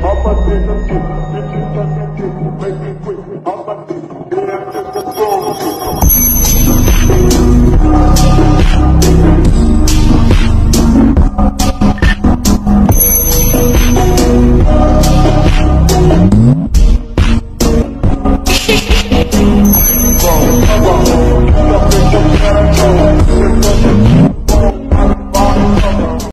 I'm a nigga shit, bitch, you fucking that dick, make it quick. I'm a nigga.